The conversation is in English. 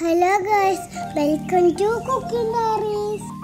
Hello guys, welcome to Cooking Diaries.